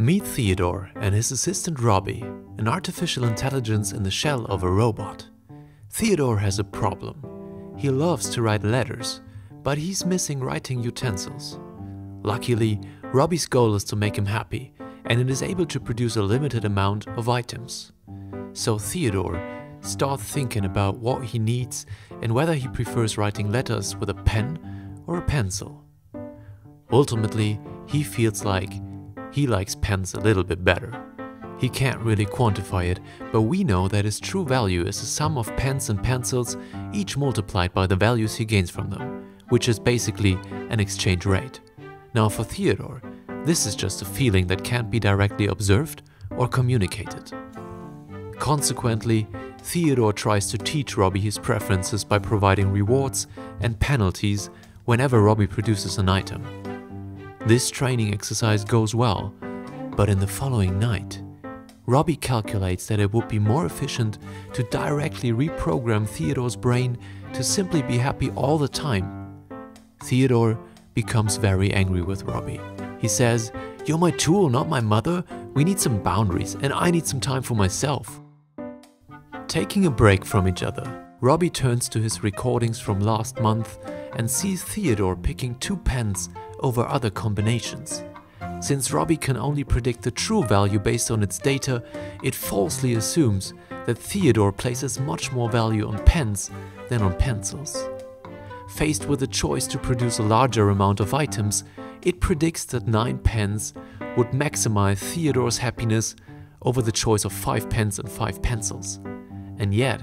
Meet Theodore and his assistant Robbie, an artificial intelligence in the shell of a robot. Theodore has a problem. He loves to write letters, but he's missing writing utensils. Luckily, Robbie's goal is to make him happy, and it is able to produce a limited amount of items. So Theodore starts thinking about what he needs and whether he prefers writing letters with a pen or a pencil. Ultimately, he feels like he likes pens a little bit better. He can't really quantify it, but we know that his true value is the sum of pens and pencils, each multiplied by the values he gains from them, which is basically an exchange rate. Now, for Theodore, this is just a feeling that can't be directly observed or communicated. Consequently, Theodore tries to teach Robbie his preferences by providing rewards and penalties whenever Robbie produces an item. This training exercise goes well, but in the following night, Robbie calculates that it would be more efficient to directly reprogram Theodore's brain to simply be happy all the time. Theodore becomes very angry with Robbie. He says, You're my tool, not my mother. We need some boundaries, and I need some time for myself. Taking a break from each other, Robbie turns to his recordings from last month and sees Theodore picking two pens over other combinations. Since Robbie can only predict the true value based on its data, it falsely assumes that Theodore places much more value on pens than on pencils. Faced with a choice to produce a larger amount of items, it predicts that 9 pens would maximize Theodore's happiness over the choice of 5 pens and 5 pencils. And yet,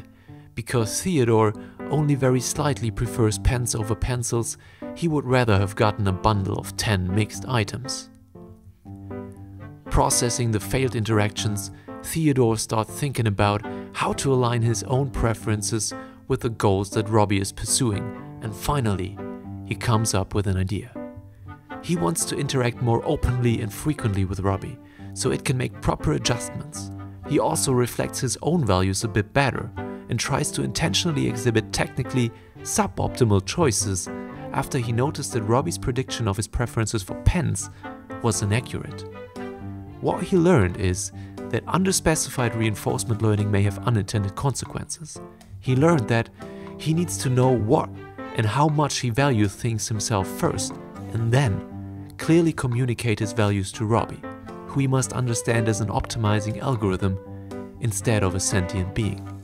because Theodore only very slightly prefers pens over pencils, he would rather have gotten a bundle of 10 mixed items. Processing the failed interactions, Theodore starts thinking about how to align his own preferences with the goals that Robbie is pursuing, and finally, he comes up with an idea. He wants to interact more openly and frequently with Robbie, so it can make proper adjustments. He also reflects his own values a bit better and tries to intentionally exhibit technically suboptimal choices after he noticed that Robbie's prediction of his preferences for pens was inaccurate. What he learned is that underspecified reinforcement learning may have unintended consequences. He learned that he needs to know what and how much he values things himself first, and then clearly communicate his values to Robbie, who he must understand as an optimizing algorithm instead of a sentient being.